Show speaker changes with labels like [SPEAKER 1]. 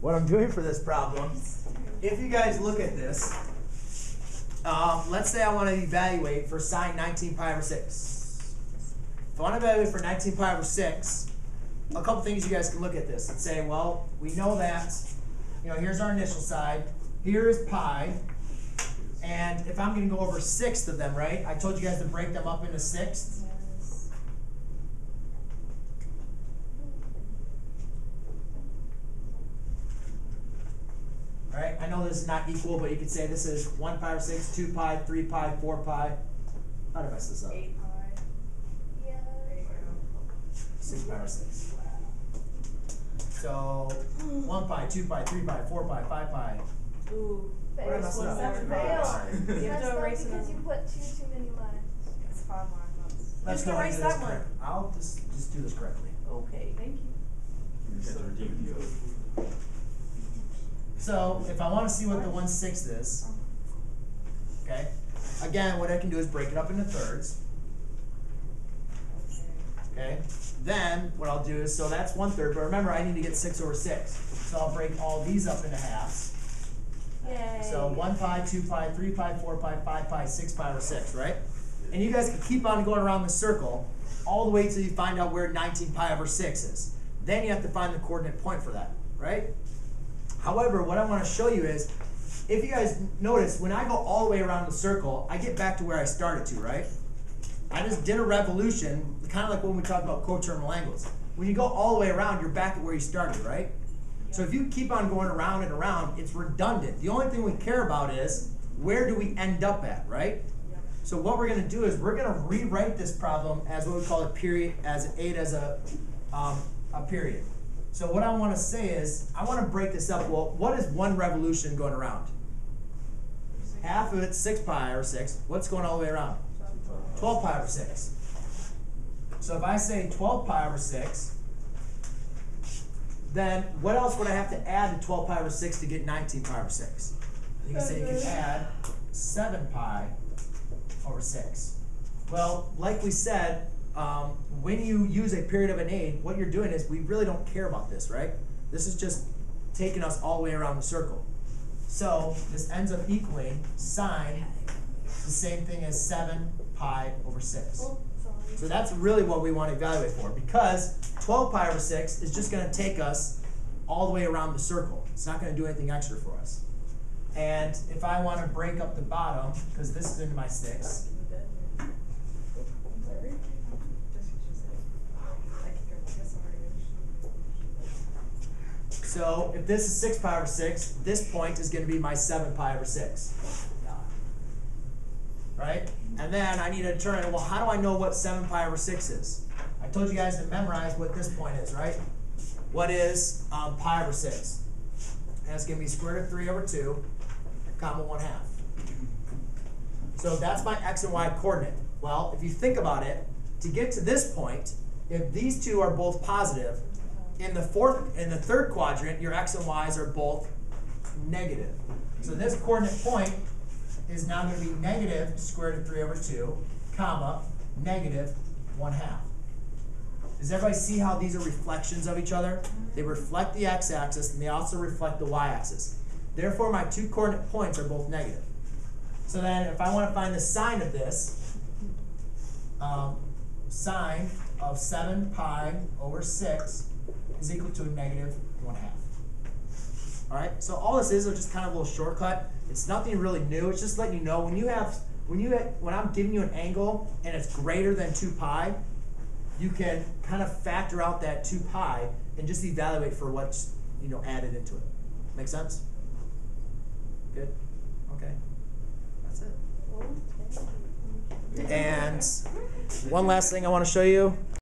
[SPEAKER 1] what I'm doing for this problem, if you guys look at this, um, let's say I want to evaluate for sine 19 pi over 6. If I want to evaluate for 19 pi over 6, a couple things you guys can look at this and say, well, we know that, you know, here's our initial side, here is pi, and if I'm going to go over sixth of them, right, I told you guys to break them up into sixths.
[SPEAKER 2] Yes.
[SPEAKER 1] Right? I know this is not equal, but you could say this is 1 pi over 6, 2 pi, 3 pi, 4 pi. How did I mess this up?
[SPEAKER 2] Eight pi.
[SPEAKER 3] Yeah.
[SPEAKER 1] 6 pi over 6. So 1 pi, 2 pi, 3 pi, 4 pi, 5 pi.
[SPEAKER 2] Ooh.
[SPEAKER 1] What did I mess it up?
[SPEAKER 3] That's
[SPEAKER 2] One
[SPEAKER 3] fail.
[SPEAKER 2] more. You have to
[SPEAKER 3] up
[SPEAKER 2] erase
[SPEAKER 3] because you put two too many lines.
[SPEAKER 2] It's five lines.
[SPEAKER 1] Let's go and
[SPEAKER 2] erase that one.
[SPEAKER 1] I'll just, just do this correctly.
[SPEAKER 2] Okay. Thank you.
[SPEAKER 1] So if I want to see what the 1 sixth is, okay, again, what I can do is break it up into thirds. Okay, then what I'll do is, so that's one third, but remember I need to get 6 over 6. So I'll break all these up into halves.
[SPEAKER 3] Yay.
[SPEAKER 1] So 1 pi, 2 pi, 3 pi, 4 pi, 5 pi, 6 pi over 6, right? And you guys can keep on going around the circle all the way till you find out where 19 pi over 6 is. Then you have to find the coordinate point for that, right? However, what I want to show you is, if you guys notice, when I go all the way around the circle, I get back to where I started to, right? I just did a revolution, kind of like when we talked about coterminal angles. When you go all the way around, you're back at where you started, right? So if you keep on going around and around, it's redundant. The only thing we care about is where do we end up at, right? So what we're going to do is we're going to rewrite this problem as what we call a period, as eight as a um, a period. So what I want to say is I want to break this up. Well, what is one revolution going around? Half of it's six pi over six. What's going all the way around? 12 pi over 6. So if I say 12 pi over 6, then what else would I have to add to 12 pi over 6 to get 19 pi over 6? You can say you can add 7 pi over 6. Well, like we said, um, when you use a period of an aid, what you're doing is we really don't care about this, right? This is just taking us all the way around the circle. So this ends up equaling sine the same thing as 7 pi over 6.
[SPEAKER 3] Oh.
[SPEAKER 1] So that's really what we want to evaluate for because 12 pi over 6 is just going to take us all the way around the circle. It's not going to do anything extra for us. And if I want to break up the bottom, because this is into my 6, so if this is 6 pi over 6, this point is going to be my 7 pi over 6. Right? And then I need to determine, well, how do I know what 7 pi over 6 is? I told you guys to memorize what this point is, right? What is um, pi over 6? And it's going to be square root of 3 over 2, comma 1 half. So that's my x and y coordinate. Well, if you think about it, to get to this point, if these two are both positive, in the fourth, in the third quadrant, your x and y's are both negative. So this coordinate point is now going to be negative square root of 3 over 2, comma, negative 1 half. Does everybody see how these are reflections of each other? They reflect the x-axis and they also reflect the y-axis. Therefore, my two coordinate points are both negative. So then if I want to find the sine of this, um, sine of 7 pi over 6 is equal to a negative 1 half. All right, so all this is is just kind of a little shortcut. It's nothing really new. It's just letting you know when you have when you have, when I'm giving you an angle and it's greater than 2 pi, you can kind of factor out that 2 pi and just evaluate for what's you know added into it. Make sense? Good. Okay. That's it.
[SPEAKER 3] Okay.
[SPEAKER 1] And one last thing I want to show you